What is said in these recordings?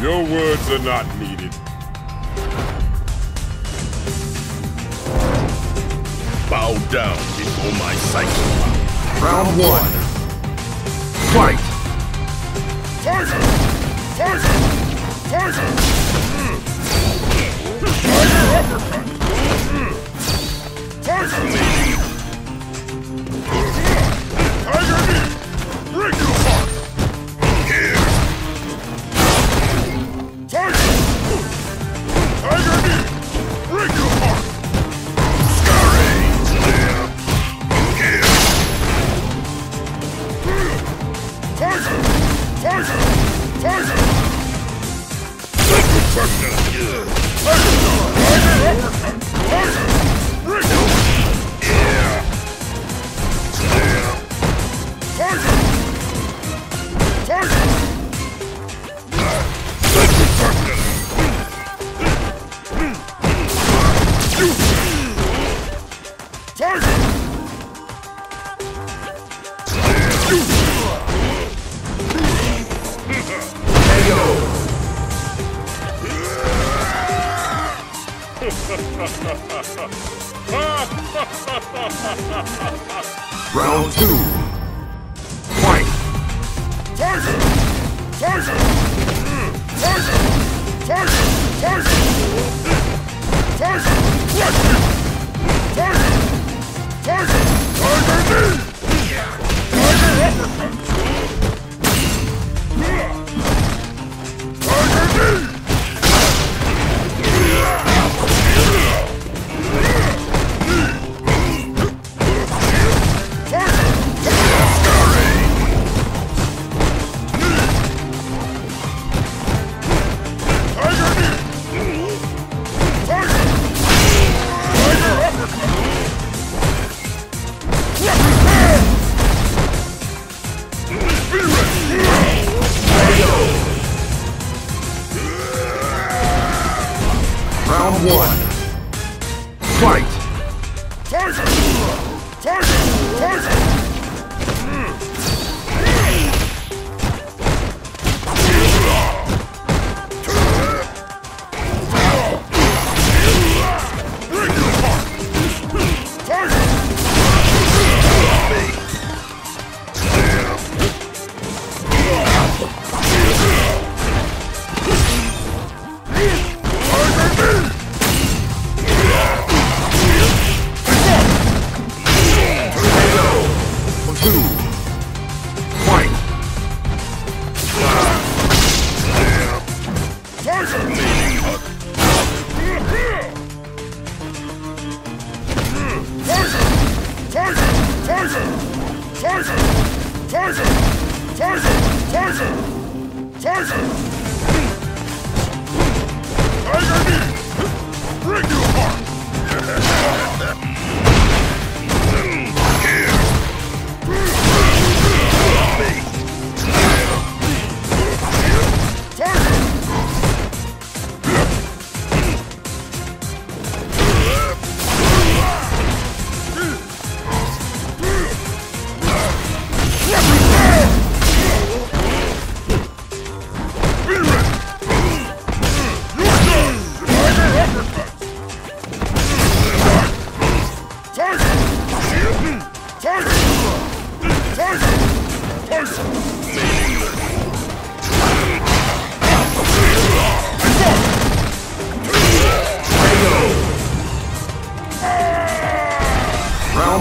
Your words are not needed. Bow down before my cycle. Round one. Fight! Tiger! Tiger! Tiger! Round two. Round one. Fight! Tiger! Tiger! Tiger! Tiger!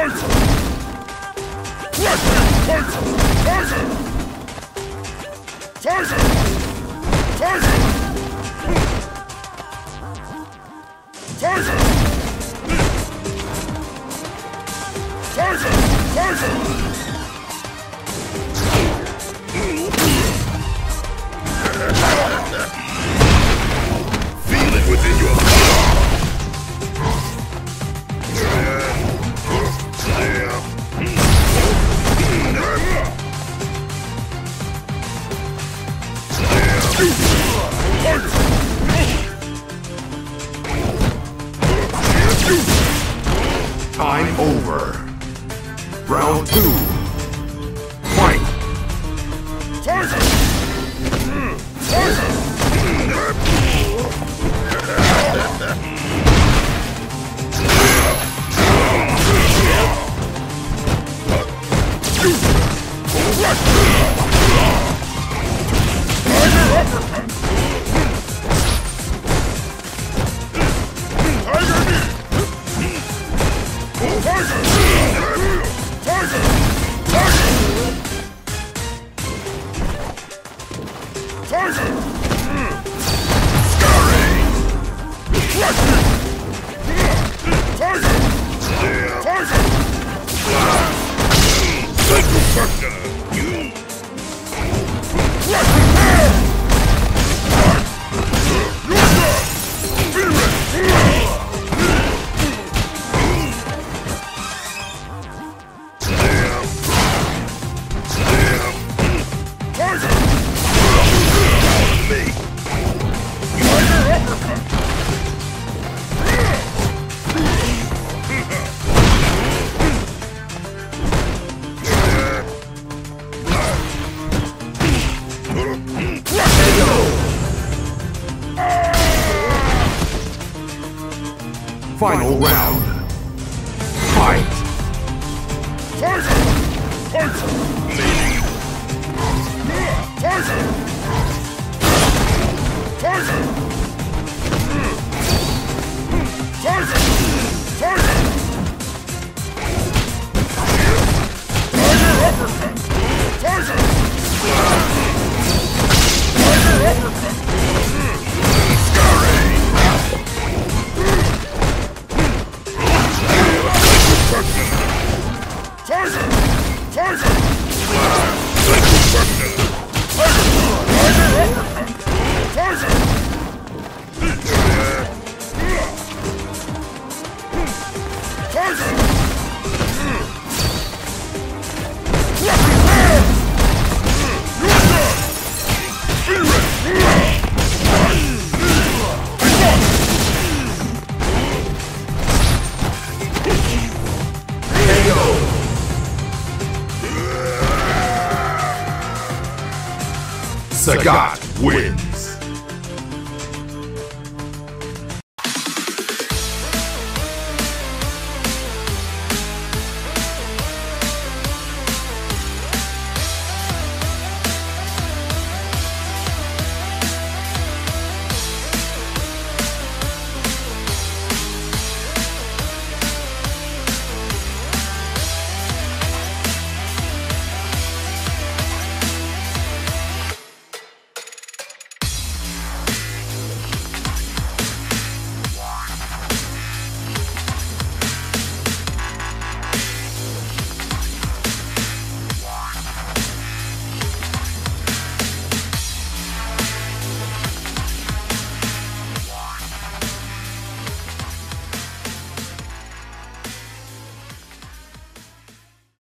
Tiger! Tiger! Over. Round two. Fight! Tiger! Tiger! Tiger! Scurry! Reflection! Tiger! Tiger! Good reflector! Final round. Fight! Tiger! Fight! Tiger! Tiger! Tiger! cigar.